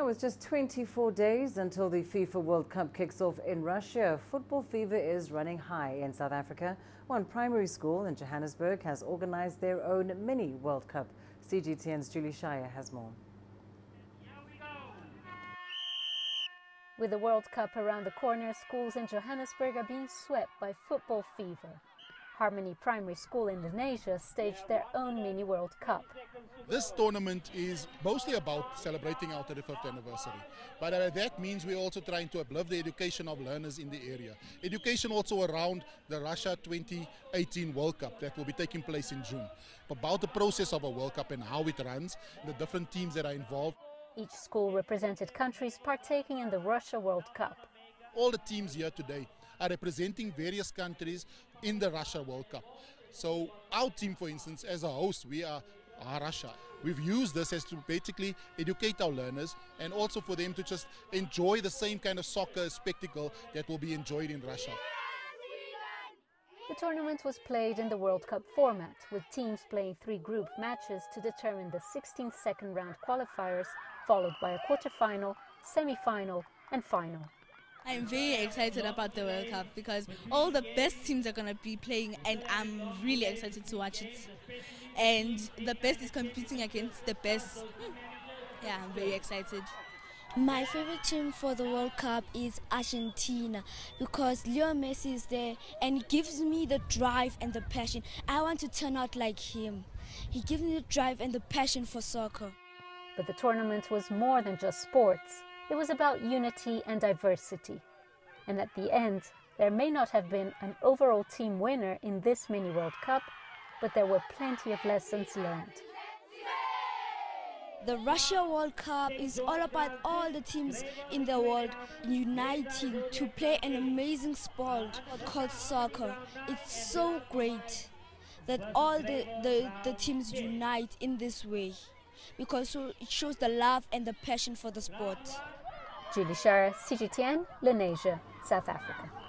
And with just 24 days until the FIFA World Cup kicks off in Russia, football fever is running high in South Africa. One primary school in Johannesburg has organized their own mini World Cup. CGTN's Julie Scheier has more. With the World Cup around the corner, schools in Johannesburg are being swept by football fever. Harmony Primary School in Lenasia staged their own mini World Cup. This tournament is mostly about celebrating our 35th anniversary. But uh, that means we're also trying to uplift the education of learners in the area. Education also around the Russia 2018 World Cup that will be taking place in June. About the process of a World Cup and how it runs, the different teams that are involved. Each school represented countries partaking in the Russia World Cup. All the teams here today are representing various countries in the Russia World Cup. So our team, for instance, as a host, we are, Russia. We've used this as to basically educate our learners and also for them to just enjoy the same kind of soccer spectacle that will be enjoyed in Russia. The tournament was played in the World Cup format, with teams playing three group matches to determine the 16 second round qualifiers, followed by a quarter-final, semi-final and final. I'm very excited about the World Cup because all the best teams are going to be playing, and I'm really excited to watch it. And the best is competing against the best. Hmm. Yeah, I'm very excited. My favorite team for the World Cup is Argentina because Leo Messi is there and he gives me the drive and the passion. I want to turn out like him. He gives me the drive and the passion for soccer. But the tournament was more than just sports. It was about unity and diversity. And at the end, there may not have been an overall team winner in this mini World Cup, but there were plenty of lessons learned. The Russia World Cup is all about all the teams in the world uniting to play an amazing sport called soccer. It's so great that all the, the, the teams unite in this way because it shows the love and the passion for the sport. Julie Scheier, CGTN, Lenasia, South Africa.